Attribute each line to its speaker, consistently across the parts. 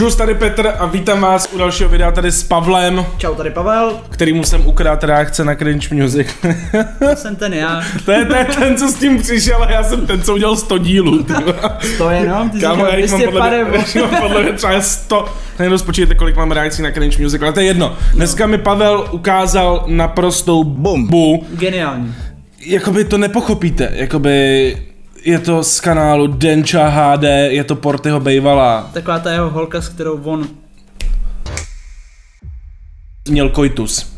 Speaker 1: Čus, tady Petr a vítám vás u dalšího videa tady s Pavlem,
Speaker 2: Čau, tady Pavel,
Speaker 1: kterýmu jsem ukrát reakce na Cringe Music.
Speaker 2: to jsem ten já.
Speaker 1: to, je, to je ten, co s tím přišel a já jsem ten, co udělal 100 dílů.
Speaker 2: To jenom, ty jsi
Speaker 1: Kámo,
Speaker 2: říkal
Speaker 1: já jich mám
Speaker 2: 200
Speaker 1: podle mě, mám podle mě třeba 100. Jenom spočítejte, kolik mám reakcí na Cringe Music, ale to je jedno. Dneska mi Pavel ukázal naprostou bombu.
Speaker 2: Geniální.
Speaker 1: Jakoby to nepochopíte, jakoby je to z kanálu Denča HD, je to Portyho Bejvala,
Speaker 2: Taková ta jeho holka, s kterou on...
Speaker 1: měl koitus.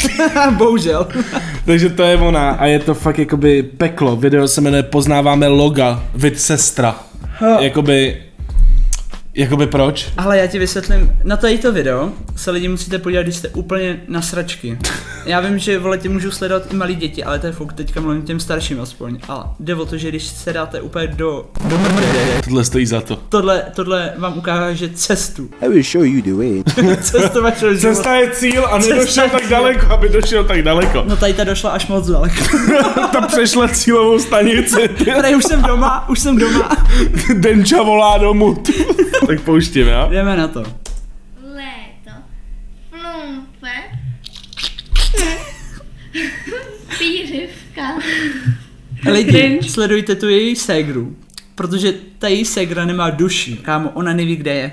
Speaker 2: Bohužel.
Speaker 1: Takže to je ona a je to fakt jakoby peklo. Video se jmenuje Poznáváme loga, vid sestra. Jakoby, jakoby proč?
Speaker 2: Ale já ti vysvětlím, na tady to video se lidi musíte podívat, když jste úplně na sračky. Já vím, že vole tě můžou sledovat i malí děti, ale to je fakt teďka mluvím těm starším aspoň. Ale jde o to, že když se dáte úplně do, do
Speaker 1: Tohle stojí za to.
Speaker 2: tohle, tohle vám ukáže cestu.
Speaker 3: I will show you the way.
Speaker 2: Cestu vašeho života.
Speaker 1: Cesta je cíl a nedošel
Speaker 2: Cesta
Speaker 1: tak
Speaker 2: cíl.
Speaker 1: daleko, aby došel tak daleko.
Speaker 2: No tady ta došla až moc daleko.
Speaker 1: Ta přešle cílovou stanici.
Speaker 2: Tady už jsem doma, už jsem doma.
Speaker 1: Denča volá domů. Tak pouštím, jo?
Speaker 2: Jdeme na to.
Speaker 4: Léto. Flumpe. Pířivka.
Speaker 2: Lidi, sledujte tu její ségru. Protože ta její ségra nemá duši. Kámo, ona neví, kde je.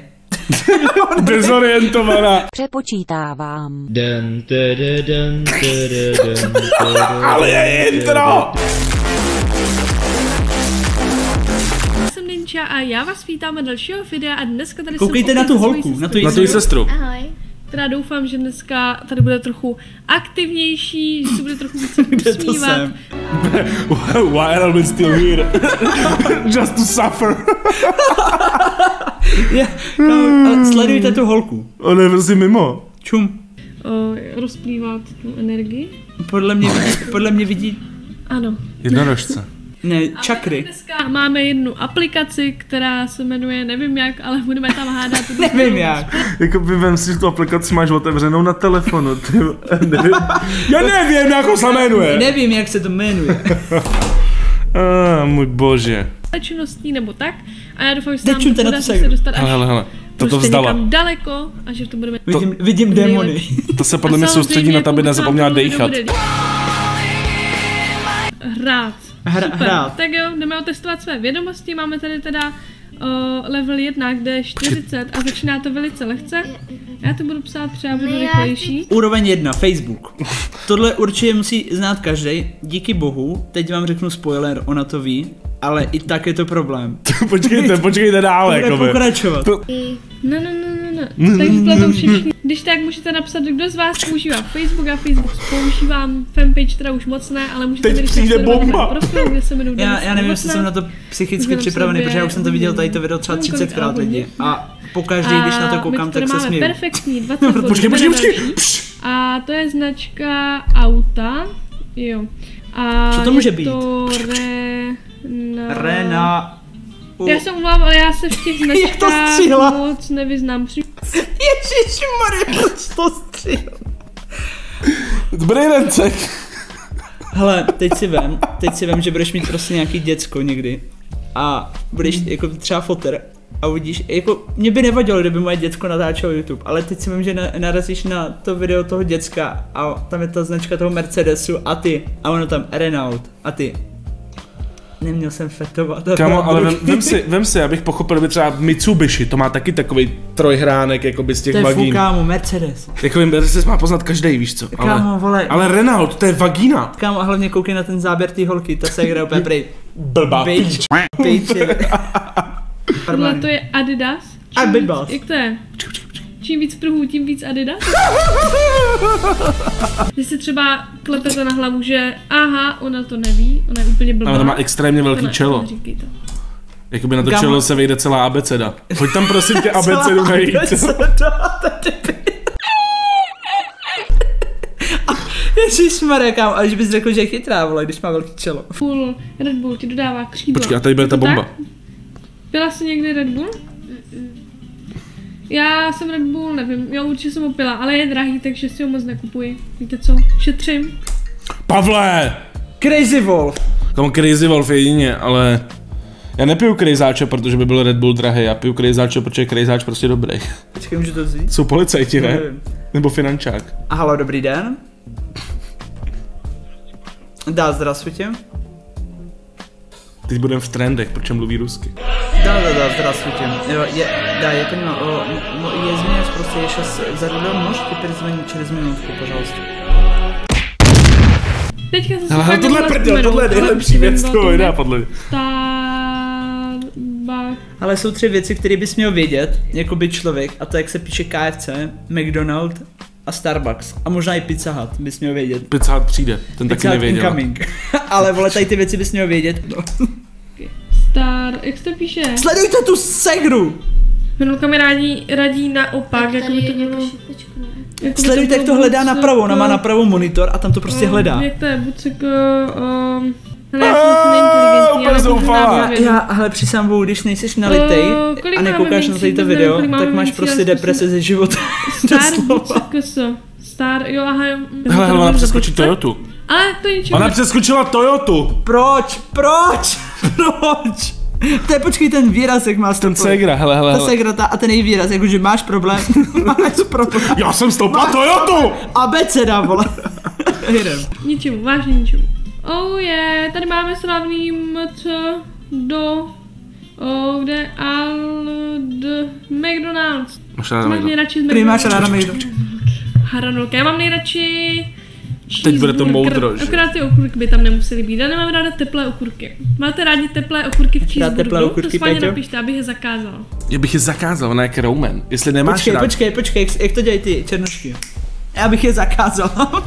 Speaker 1: Dezorientovaná.
Speaker 5: Přepočítávám.
Speaker 6: Dun, dun, dun,
Speaker 1: Ale je intro!
Speaker 7: Ninja a já vás vítám u dalšího videa a dneska tady
Speaker 2: Koukejte
Speaker 7: jsem
Speaker 2: na tu holku, na tu
Speaker 1: Na tvou sestru.
Speaker 4: Ahoj.
Speaker 7: která doufám, že dneska tady bude trochu aktivnější, že se bude trochu více
Speaker 2: Kde to
Speaker 7: usmívat.
Speaker 2: jsem?
Speaker 1: Why are we still here? Just to suffer.
Speaker 2: Ale sledujte tu holku.
Speaker 1: On je prostě mimo.
Speaker 2: Čum.
Speaker 7: O, rozplývat tu energii.
Speaker 2: Podle mě vidí, podle mě vidí,
Speaker 7: Ano.
Speaker 1: Jednorožce.
Speaker 2: Ne,
Speaker 7: A
Speaker 2: čakry.
Speaker 7: Dneska máme jednu aplikaci, která se jmenuje, nevím jak, ale budeme tam hádat.
Speaker 2: Nevím jak.
Speaker 1: Jako by vem si, že tu aplikaci máš otevřenou na telefonu, ty nevím. Já nevím, jak se jmenuje.
Speaker 2: Nevím, jak se to jmenuje.
Speaker 1: Ah, můj bože.
Speaker 7: činností nebo tak. A já doufám, že se nám
Speaker 2: Nečumte na tu
Speaker 7: podaří se dostat až
Speaker 1: Hele, hele. To to
Speaker 7: prostě
Speaker 1: vzdala.
Speaker 7: někam daleko a že to budeme
Speaker 2: Vidím, vidím démony.
Speaker 1: To se podle mě soustředí na to, aby nezapomněla dejchat.
Speaker 7: Hrát.
Speaker 2: Hra,
Speaker 7: Super.
Speaker 2: hrát.
Speaker 7: Tak jo, jdeme otestovat své vědomosti. Máme tady teda uh, level 1, kde je 40 a začíná to velice lehce. Já to budu psát třeba, budu
Speaker 4: já
Speaker 7: rychlejší.
Speaker 2: Úroveň 1, Facebook. Tohle určitě musí znát každý. Díky bohu, teď vám řeknu spoiler, ona to ví, ale i tak je to problém.
Speaker 1: počkejte, počkejte dále,
Speaker 2: Bude
Speaker 1: jakoby.
Speaker 2: pokračovat.
Speaker 1: To-
Speaker 7: No, no, no, no, no. Takže to všichni. Když tak můžete napsat, kdo z vás používá Facebook a Facebook používám. Fanpage teda už moc ne, ale můžete
Speaker 1: Teď
Speaker 7: mi
Speaker 1: přijde bomba.
Speaker 7: Profil, kde se jmenuji
Speaker 2: Já, já nevím, jestli jsem na to psychicky připravený, protože já už jsem to viděl tady to video třeba
Speaker 7: několik
Speaker 2: 30 krát lidi.
Speaker 7: albumů.
Speaker 2: A pokaždý, když na to koukám, tak se směju.
Speaker 7: perfektní 20 bodů.
Speaker 1: Počkej, počkej.
Speaker 7: A to je značka auta. Jo. A
Speaker 2: Co to může být?
Speaker 7: To Rena...
Speaker 2: Rena... U...
Speaker 7: Já se umlám, ale já se v těch
Speaker 2: to
Speaker 7: značkách moc nevyznám.
Speaker 2: Ježišmarja, proč to střihl?
Speaker 1: Dobrý rencek.
Speaker 2: Hele, teď si vem, teď si vem, že budeš mít prostě nějaký děcko někdy a budeš jako třeba foter a uvidíš, jako mě by nevadilo, kdyby moje děcko natáčelo YouTube, ale teď si vím, že na, narazíš na to video toho děcka a tam je ta značka toho Mercedesu a ty a ono tam Renault a ty. Neměl jsem fetovat.
Speaker 1: Kámo,
Speaker 2: to
Speaker 1: ale vem, vem, si, vem si, abych pochopil, by třeba Mitsubishi, to má taky takový trojhránek, jakoby z těch
Speaker 2: To je
Speaker 1: vagín.
Speaker 2: kámo, Mercedes.
Speaker 1: Jakoby Mercedes má poznat každý, víš co?
Speaker 2: Kámo, vole.
Speaker 1: ale Renault, to je vagína.
Speaker 2: Kámo, a hlavně koukej na ten záběr té holky, ta se hraje úplně prej.
Speaker 1: Blbá.
Speaker 2: Bitch. Bitch.
Speaker 7: To je Adidas.
Speaker 2: Adidas.
Speaker 7: Jak to je? Čím víc pruhů, tím víc Adidas. Když si třeba klepete na hlavu, že aha, ona to neví, ona je úplně blbá.
Speaker 1: Ale to má extrémně
Speaker 7: To
Speaker 1: velký
Speaker 7: ne,
Speaker 1: čelo.
Speaker 7: neříkej to.
Speaker 1: Jakoby na to
Speaker 2: Kámo.
Speaker 1: čelo se vejde celá abeceda. Pojď tam prosím tě abecedu najít.
Speaker 2: Ježišmarja, ale že bys řekl, že je chytrá, vole, když má velký čelo.
Speaker 7: Full Red Bull ti dodává křídla.
Speaker 1: Počkej, a tady bude ta bomba.
Speaker 7: tak? Pila jsi někdy Red Bull? Já jsem Red Bull, nevím, jo, určitě jsem ho pila, ale je drahý, takže si ho moc nekupuji. Víte co? Šetřím.
Speaker 1: Pavle!
Speaker 2: Crazy Wolf.
Speaker 1: Kam Crazy Wolf jedině, ale... Já nepiju krejzáče, protože by byl Red Bull drahý, já piju krejzáče, protože je krejzáč prostě dobrý.
Speaker 2: Počkej, můžu to vzít?
Speaker 1: Jsou policajti, ne?
Speaker 2: Nevím.
Speaker 1: Nebo finančák.
Speaker 2: Halo, dobrý den. Dá, zdravstvíte.
Speaker 1: Teď budeme v trendech, proč mluví rusky.
Speaker 2: Да, да, да, здравствуйте. Э, Я, да, я понимаю. Э, м- м- Я извиняюсь, просто я сейчас за рулем. Можете перезвонить через минутку, пожалуйста?
Speaker 7: Teďka jsem
Speaker 1: Ale
Speaker 7: fakt
Speaker 1: tohle
Speaker 7: nemohla
Speaker 1: prdel,
Speaker 7: vzpomenout,
Speaker 1: tohle je
Speaker 7: ale
Speaker 1: nejlepší
Speaker 7: vím,
Speaker 1: věc
Speaker 7: byla
Speaker 1: toho
Speaker 7: to
Speaker 1: videa, podle mě.
Speaker 7: Starbucks.
Speaker 2: Ale jsou tři věci, které bys měl vědět, jako by člověk, a to jak se píše KFC, McDonald a Starbucks. A možná i Pizza Hut bys měl vědět.
Speaker 1: Pizza Hut přijde, ten taky
Speaker 2: Pizza Hut
Speaker 1: nevěděl.
Speaker 2: incoming. Ale vole, tady ty věci bys měl vědět. No.
Speaker 7: Star, jak se to píše?
Speaker 2: Sledujte tu segru!
Speaker 7: Minulka mi radí, radí naopak, jako by to bylo... Jako
Speaker 2: Sledujte, jak to hledá
Speaker 7: buď
Speaker 2: napravo, ona má
Speaker 7: jako-
Speaker 2: napravo monitor a tam to prostě
Speaker 7: um,
Speaker 2: hledá.
Speaker 7: Jak to je, buď se k... Um, hele, já jsem hledat
Speaker 2: Já, já, ale přísám bohu, když nejseš nalitej
Speaker 7: kolik
Speaker 2: a nekoukáš na tady to video, tak máš prostě deprese ze života.
Speaker 7: Star. Star, jo, aha, jo.
Speaker 1: Hele, ona přeskočí. Toyotu.
Speaker 7: Ale to je.
Speaker 1: Ona přeskočila Toyotu.
Speaker 2: Proč? Proč? Proč? To je počkej ten výraz, jak má
Speaker 1: Ten Segra, hele, hele,
Speaker 2: Ta
Speaker 1: hele.
Speaker 2: segra, ta, a ten její výraz, jakože máš problém, máš problém.
Speaker 1: Já jsem stoupla Toyotu!
Speaker 2: Abeceda, vole. Jdem.
Speaker 7: Ničemu, vážně ničemu. Oh je, tady máme slavný mc do o, kde al d McDonald's.
Speaker 1: Máš ráda
Speaker 7: máš
Speaker 2: Prý máš
Speaker 7: McDonald's?
Speaker 2: ráda Mejdu.
Speaker 7: Haranulka, já mám nejradši
Speaker 1: Teď bude to moudro, že?
Speaker 7: Akorát ty okurky by tam nemusely být. Já nemám ráda teplé okurky. Máte rádi teplé okurky v
Speaker 2: Rád
Speaker 7: cheeseburgeru?
Speaker 2: teplé okurky,
Speaker 7: to
Speaker 2: Peťo?
Speaker 7: napište, abych je zakázala.
Speaker 1: Já bych je zakázal, ona je jak Roman. Jestli nemáš
Speaker 2: Počkej,
Speaker 1: rád...
Speaker 2: počkej, počkej, jak, jak to dělají ty černošky? Já bych je zakázal.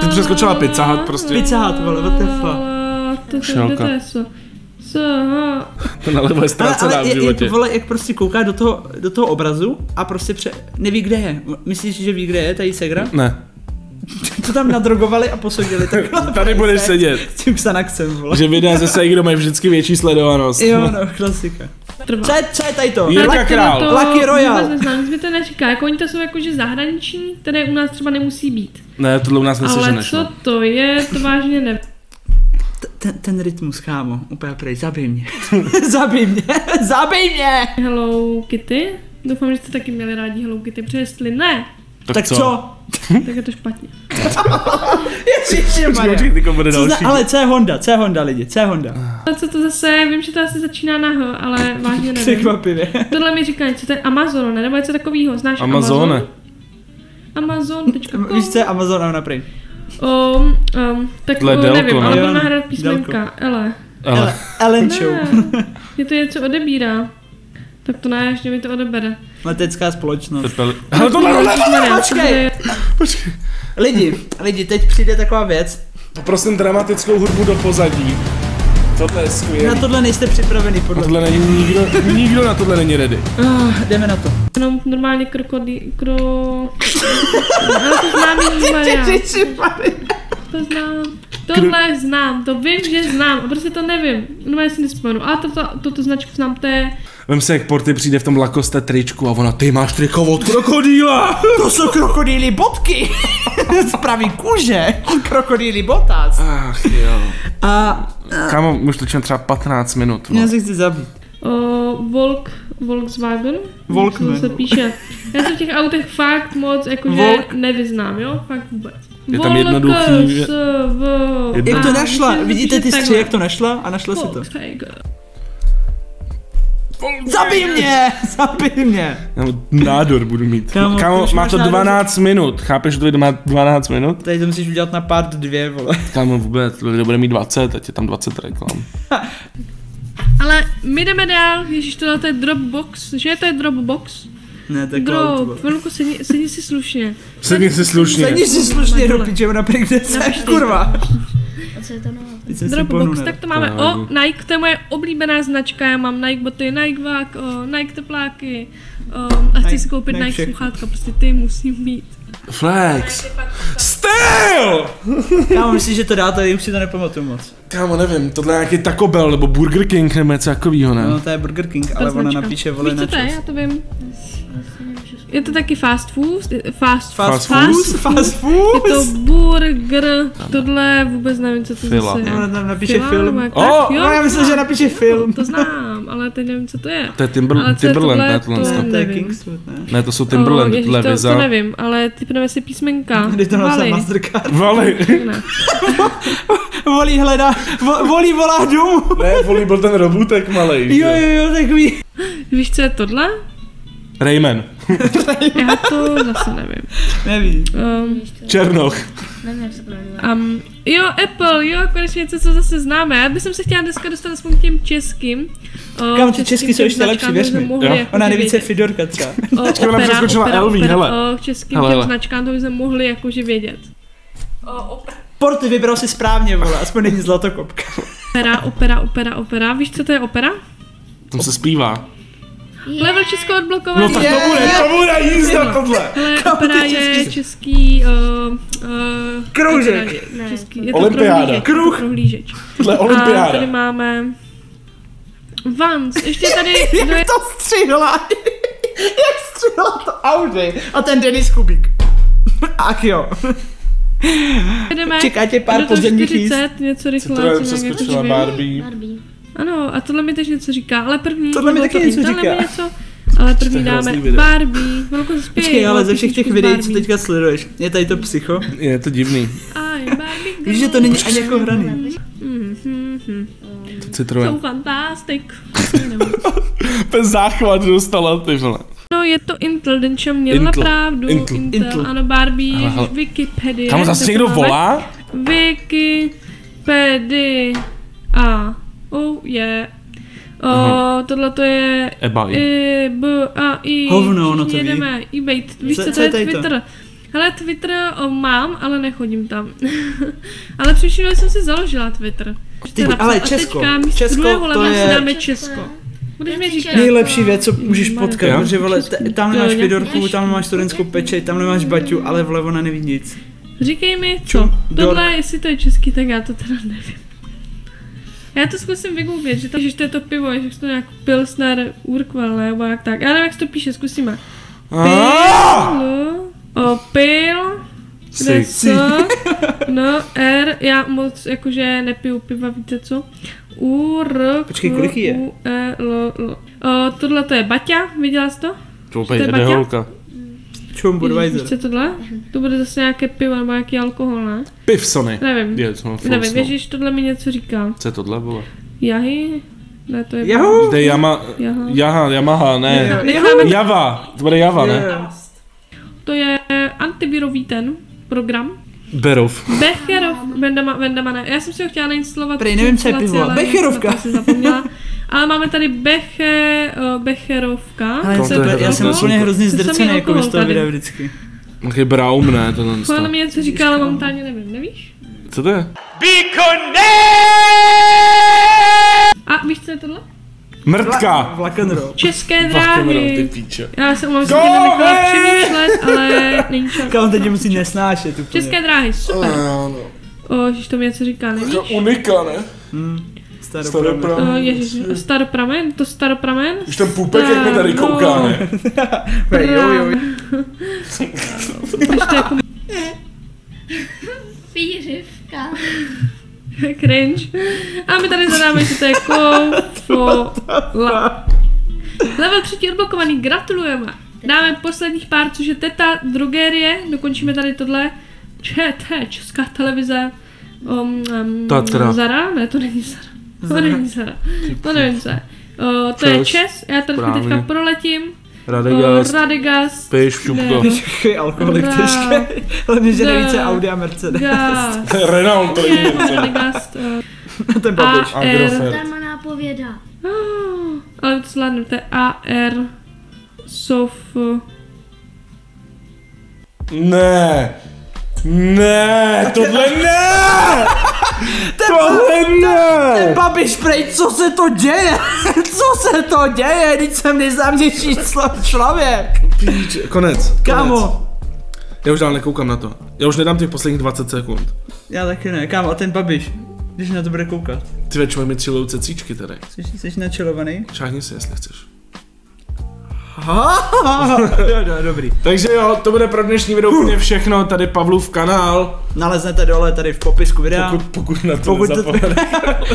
Speaker 1: Ty přeskočila Pizza Hut prostě.
Speaker 2: Pizza Hut, vole, what the fuck?
Speaker 7: fuck? To se,
Speaker 1: Šelka.
Speaker 7: kde to je so? So,
Speaker 1: To nalevo je
Speaker 2: Ale,
Speaker 1: ztracená
Speaker 2: ale
Speaker 1: v
Speaker 2: jak,
Speaker 1: životě.
Speaker 2: jak, vole, jak prostě kouká do toho, do toho obrazu a prostě pře- neví, kde je. Myslíš, že ví, kde je tady segra?
Speaker 1: Ne,
Speaker 2: To tam nadrogovali a posoudili takhle.
Speaker 1: tady budeš sedět.
Speaker 2: S tím Xanaxem, vole.
Speaker 1: Že videa ze Segra mají vždycky větší sledovanost.
Speaker 2: Jo, no, klasika. Co je, co je tady to?
Speaker 1: Je- Jirka
Speaker 7: Ale to-
Speaker 1: Král.
Speaker 7: to
Speaker 2: Lucky
Speaker 7: neznám, nic mi to neříká. Jako oni to jsou jakože zahraniční, které u nás třeba nemusí být.
Speaker 1: Ne, tohle u nás
Speaker 7: Ale
Speaker 1: neseženeš.
Speaker 7: co
Speaker 1: no.
Speaker 7: to je, to vážně nevím.
Speaker 2: Ten, ten rytmus, kámo, úplně prej, zabij mě. zabij mě, zabij mě!
Speaker 7: Hello Kitty? Doufám, že jste taky měli rádi Hello Kitty, protože jestli ne,
Speaker 2: Tak co?
Speaker 7: tak je to špatně.
Speaker 1: Bude
Speaker 2: Co zna, ale co je Honda, co je Honda lidi, co je Honda?
Speaker 7: Ale co to zase, vím, že to asi začíná na H, ale vážně nevím.
Speaker 2: Překvapivě.
Speaker 7: Tohle mi říká něco, to je Amazon, ne? Nebo něco takového, znáš
Speaker 1: Amazone.
Speaker 7: Amazon? Amazon.com?
Speaker 2: Víš co je Amazon a naprej.
Speaker 7: Um, um, tak to
Speaker 1: Delko,
Speaker 7: nevím,
Speaker 1: ne?
Speaker 7: ale budu
Speaker 2: no,
Speaker 7: nahrát písmenka. Ele.
Speaker 1: Ale,
Speaker 2: Ellen Show.
Speaker 7: Ne, je to něco odebírá. Tak to ne, ještě mi to odebere.
Speaker 2: Letecká společnost.
Speaker 1: tohle,
Speaker 2: Počkej.
Speaker 1: počkej.
Speaker 2: Lidi, lidi, teď přijde taková věc.
Speaker 1: Poprosím dramatickou hudbu do pozadí. Tohle je
Speaker 2: Na
Speaker 1: skvělé.
Speaker 2: tohle nejste připravený, podle.
Speaker 1: Tohle není nikdo, nikdo na tohle není ready.
Speaker 2: Ah, jdeme na to.
Speaker 7: Jenom normálně krokodý, kro... Ale to znám. To znám. Tohle znám, to vím, že znám, a prostě to nevím. No já si nespomenu. A toto, toto značku znám, to je...
Speaker 1: Vem se, jak Porty přijde v tom Lacoste tričku a ona, ty máš triko od krokodýla.
Speaker 2: To jsou krokodýlí bodky. Z pravý kůže. Krokodýlí botas.
Speaker 1: Ach jo.
Speaker 2: A
Speaker 1: Kámo, už točím třeba 15 minut.
Speaker 2: já
Speaker 1: No.
Speaker 2: se chci zabít.
Speaker 7: O, Volk, Volkswagen.
Speaker 2: Volkman.
Speaker 7: Se píše. Já se v těch autech fakt moc jakože
Speaker 2: Volk.
Speaker 7: nevyznám, jo? Fakt vůbec.
Speaker 1: Je tam jednoduchý, že-
Speaker 2: Jak to našla? Vidíte ty stři, jak to našla? A našla si to. Zabij mě! Zabij mě!
Speaker 1: Já nádor budu mít.
Speaker 2: Kámo,
Speaker 1: Kámo, má to
Speaker 2: nádor.
Speaker 1: 12 minut. Chápeš, že to má 12 minut?
Speaker 2: Tady to musíš udělat na part dvě, vole.
Speaker 1: Kámo, vůbec, to bude mít 20, teď je tam 20 reklam.
Speaker 7: Ale my jdeme dál, ježiš, tohle to je Dropbox, že to je Dropbox?
Speaker 2: Ne, to je vole.
Speaker 7: chvilku sedni, sedni si slušně.
Speaker 1: Sedni si slušně.
Speaker 2: Sedni si slušně do piče, ona prý kde se,
Speaker 7: Napište.
Speaker 2: kurva.
Speaker 4: A co je to nová?
Speaker 7: Dropbox, tak to máme.
Speaker 1: To
Speaker 7: O. Nike, to je moje oblíbená značka, já mám Nike boty, Nike vák, o, Nike tepláky o, a chci
Speaker 2: Nike-
Speaker 7: si koupit
Speaker 2: Nike
Speaker 7: Nike, sluchátka, prostě ty musím mít.
Speaker 1: Flex. Styl!
Speaker 2: Kámo, myslíš, že to dá, tady už si to nepamatuju moc.
Speaker 1: Kámo, nevím, tohle je nějaký Taco Bell nebo Burger King nebo něco takového, ne?
Speaker 2: No, to je Burger King, ale ona napíše, vole,
Speaker 7: Víš,
Speaker 2: na
Speaker 7: co to je,
Speaker 2: čas.
Speaker 7: já to vím. Je to taky fast food, fast,
Speaker 2: Fast
Speaker 1: food?
Speaker 2: food? Fast
Speaker 7: Je
Speaker 2: food?
Speaker 7: to burger, tohle vůbec nevím, co to
Speaker 1: Fila.
Speaker 7: zase je.
Speaker 2: No, tam napíše
Speaker 7: Fila,
Speaker 2: film.
Speaker 7: tak, jo,
Speaker 2: No, já myslím, že napíše film.
Speaker 7: to znám, ale teď nevím, co to je.
Speaker 1: To je Timber,
Speaker 7: Ale co je
Speaker 1: Timberland,
Speaker 7: tohle,
Speaker 1: ne? Tohle,
Speaker 7: to-
Speaker 1: to,
Speaker 2: To je. Kingswood, ne?
Speaker 1: ne, to jsou Timberland,
Speaker 7: ježiš,
Speaker 1: tohle
Speaker 7: to, to
Speaker 1: Viza.
Speaker 7: nevím, ale typneme si písmenka.
Speaker 2: Když to napsal. Mastercard.
Speaker 1: Vali.
Speaker 2: Volí hledá, vo, volí volá domů.
Speaker 1: ne, Voli byl ten robůtek malej.
Speaker 2: Jo, jo, jo, takový.
Speaker 7: Víš, co je tohle?
Speaker 1: Rayman.
Speaker 7: Já to zase nevím.
Speaker 2: Neví.
Speaker 7: Um,
Speaker 1: Černoch.
Speaker 4: Nevím, jak se to jmenuje.
Speaker 7: um, jo, Apple, jo, konečně něco, co zase známe. Já bych se chtěla dneska dostat aspoň k těm českým. O,
Speaker 2: Kam ty český jsou ještě lepší, věř mi.
Speaker 1: Jo.
Speaker 7: jako
Speaker 2: Ona je Fidorka třeba.
Speaker 7: O,
Speaker 1: Počkej, ona přeskočila LV, hele.
Speaker 7: O, českým
Speaker 1: Hele,
Speaker 7: těm
Speaker 1: hele.
Speaker 7: značkám to bychom mohli jakože vědět. O,
Speaker 2: Porty vybral si správně, vole, aspoň není zlatokopka.
Speaker 7: opera, opera, opera, opera. Víš, co to je opera?
Speaker 1: Tam se zpívá.
Speaker 7: Level Česko odblokovaný.
Speaker 1: No tak to bude, to bude jízda tohle.
Speaker 7: Hele, opera je český... Uh, uh,
Speaker 2: Kroužek.
Speaker 7: Ne, český, je to
Speaker 1: Olympiáda.
Speaker 2: Kruh.
Speaker 7: Je to prohlížeč.
Speaker 1: Tohle je
Speaker 7: A tady
Speaker 1: olympiáda.
Speaker 7: máme... Vans, ještě tady... kdo je,
Speaker 2: Jak to střihla? Jak střihla to Audi? A ten Denis Kubík. Ach jo.
Speaker 7: jdeme
Speaker 2: Čeká tě pár jízd.
Speaker 7: 40, něco rychle, co nějak jako
Speaker 1: přeskočila
Speaker 7: vím.
Speaker 1: Barbie.
Speaker 4: Barbie.
Speaker 7: Ano, a tohle mi teď něco říká, ale první...
Speaker 2: Tohle mi taky
Speaker 7: to
Speaker 2: něco říká.
Speaker 7: mi něco, ale první
Speaker 1: To
Speaker 7: dáme
Speaker 1: video.
Speaker 7: Barbie, velkou zpěj.
Speaker 2: Počkej, ale ze všech těch videí, co teďka sleduješ, je tady to psycho.
Speaker 1: Je to divný.
Speaker 7: I'm Barbie
Speaker 2: Víš, že to není ani jako hraný.
Speaker 7: Mm, mm, mm.
Speaker 1: Citroen.
Speaker 7: Jsou fantastic.
Speaker 1: Ten záchvat dostala, ty vole.
Speaker 7: No, je to Intel, Denča měla
Speaker 1: Intel.
Speaker 7: pravdu.
Speaker 1: Intel.
Speaker 7: Intel,
Speaker 2: Intel.
Speaker 7: ano, Barbie,
Speaker 1: Ale
Speaker 7: ježiš,
Speaker 1: hele.
Speaker 7: Wikipedia.
Speaker 1: Tam zase někdo
Speaker 7: to
Speaker 1: volá?
Speaker 7: Wikipedia. A. Oh, yeah. O, tohle to je
Speaker 1: Eba.
Speaker 7: I, B, A, I.
Speaker 2: Hovno, ono to ví.
Speaker 7: Jedeme, eBay. Víš,
Speaker 2: Co-
Speaker 7: co,
Speaker 2: co
Speaker 7: to
Speaker 2: je
Speaker 7: je
Speaker 2: tady to?
Speaker 7: Twitter? Hele, Twitter o, mám, ale nechodím tam. ale příští jsem si založila Twitter.
Speaker 2: Ty, ale
Speaker 7: a
Speaker 2: Česko.
Speaker 7: teďka místo
Speaker 2: Česko,
Speaker 7: druhého
Speaker 2: to
Speaker 7: levela si
Speaker 2: je-
Speaker 7: dáme Česko. Budeš mi říkat.
Speaker 2: Nejlepší věc, co můžeš potkat,
Speaker 1: Jo.
Speaker 2: protože vole, t- tam nemáš Fidorku, tam nemáš studentskou pečeť, tam nemáš Baťu, ale vlevo ona neví nic.
Speaker 7: Říkej mi, co? Tohle, jestli to je český, tak já to teda nevím. Já to zkusím vygooglit, že, to, že to je to pivo, že to nějak Pilsner Urquell, nebo jak tak. Já nevím, jak se to píše, zkusíme.
Speaker 1: Ah!
Speaker 7: Pil, o, pil, kde co, no, R, já moc jakože nepiju piva, víte co? U, R,
Speaker 2: Počkej,
Speaker 7: K,
Speaker 2: kolik je?
Speaker 7: U, E, L, L. O, tohle to je Baťa, viděla jsi to?
Speaker 1: To úplně
Speaker 7: je
Speaker 1: holka.
Speaker 2: Čum, Budweiser.
Speaker 7: co tohle? To bude zase nějaké pivo nebo nějaký alkohol, ne?
Speaker 1: Pivsony.
Speaker 7: Nevím.
Speaker 1: Je, mám
Speaker 7: Nevím, ježiš, tohle mi něco říká.
Speaker 1: Co je tohle, vole?
Speaker 7: Jahy? Ne, to je...
Speaker 2: Jahu!
Speaker 1: Zde je Yama...
Speaker 7: Jaha.
Speaker 1: Jaha, Yamaha, ne.
Speaker 7: Necháme,
Speaker 1: Java. To bude Java, ne?
Speaker 7: To je antivirový ten program.
Speaker 1: Berov.
Speaker 7: Becherov, Vendama, Vendama ne. Já jsem si ho chtěla nainstalovat.
Speaker 2: Prej, nevím, co je pivo. Becherovka.
Speaker 7: to jsem zapomněla. Ale máme tady Beche, Becherovka.
Speaker 2: Ale
Speaker 1: To
Speaker 2: já
Speaker 1: je
Speaker 2: jsem, já jsem úplně hrozně
Speaker 7: To
Speaker 2: zdrcený, jako z toho
Speaker 7: tady.
Speaker 2: videa vždycky.
Speaker 1: Taky Braum, ne? To ten
Speaker 7: Tohle mi něco říká, ale momentálně nevím, nevíš?
Speaker 1: Co to je?
Speaker 7: A víš, co je tohle?
Speaker 1: Mrtka.
Speaker 2: Vlakenro.
Speaker 7: České
Speaker 1: ty
Speaker 7: dráhy.
Speaker 1: píče.
Speaker 7: Já jsem umám nenechala
Speaker 1: away!
Speaker 7: přemýšlet, ale není čas.
Speaker 2: Kam teď musí nesnášet úplně.
Speaker 7: České dráhy, super.
Speaker 1: Ano.
Speaker 7: O, ježiš, to mi něco říká, nevíš?
Speaker 1: To unika, ne?
Speaker 2: Staropramen.
Speaker 1: Staropramen.
Speaker 7: O, ježiš, staropramen, to staropramen?
Speaker 1: Už ten pupek, jak mi tady kouká, ne?
Speaker 2: Jo, jo.
Speaker 7: Když to jako
Speaker 4: Fířivka.
Speaker 7: cringe. A my tady zadáme, že to je kofola. Level 3 odblokovaný, gratulujeme. Dáme posledních pár, což je Teta Drogerie, dokončíme tady tohle. ČT, Česká televize. Um, um,
Speaker 1: Tatra.
Speaker 7: Zara? Ne, to není Zara. To není Zara. To co je. O, to je
Speaker 1: Čes.
Speaker 7: Čes, já tady
Speaker 1: Správně.
Speaker 7: teďka proletím.
Speaker 1: Radegast.
Speaker 7: O, Radegast.
Speaker 1: Piš, šupko.
Speaker 2: Takový alkoholik těžký. Hlavně, že nevíce Audi a Mercedes.
Speaker 1: Renault, to je
Speaker 7: Radegast. o,
Speaker 2: Ten babiš.
Speaker 7: A-
Speaker 1: Agrofert.
Speaker 4: Darma nápověda.
Speaker 7: Ah, ale to zvládnu, to je AR Sof...
Speaker 1: Ne. Ne, tohle ne! Tohle ne!
Speaker 2: Babiš, prej, co se to děje? Co se to děje? Teď jsem nejznámější člo- člověk.
Speaker 1: Píč, konec. konec.
Speaker 2: Kámo.
Speaker 1: Já už dál nekoukám na to. Já už nedám těch posledních 20 sekund.
Speaker 2: Já taky ne, kámo, a ten babiš. Když na to bude koukat.
Speaker 1: Ty večer mi tři louce cíčky tady.
Speaker 2: Jsi, jsi načelovaný?
Speaker 1: Šáhni si, jestli chceš.
Speaker 2: dobrý.
Speaker 1: Takže jo, to bude pro dnešní video úplně všechno, tady Pavlův kanál,
Speaker 2: Naleznete dole tady v popisku videa.
Speaker 1: pokud, pokud na to
Speaker 2: Pokud to,
Speaker 1: nezapomenete.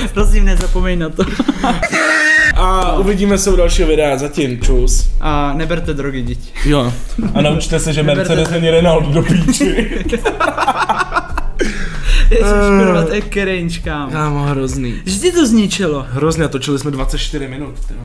Speaker 2: prosím nezapomeň na to.
Speaker 1: A uvidíme se u dalšího videa, zatím, čus.
Speaker 2: A neberte drogy, děti.
Speaker 1: Jo. A naučte se, že Mercedes není Renault do píči.
Speaker 2: Ježiš, kurva, to je cringe, kámo.
Speaker 1: Kámo, hrozný.
Speaker 2: Ti to zničilo.
Speaker 1: Hrozně, točili jsme 24 minut. tyjo.